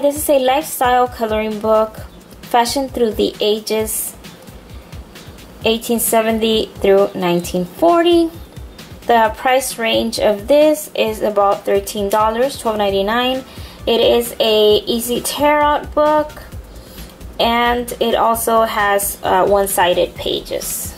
This is a lifestyle coloring book fashioned through the ages 1870 through 1940. The price range of this is about $13, $12.99. It is a easy tear out book and it also has uh, one-sided pages.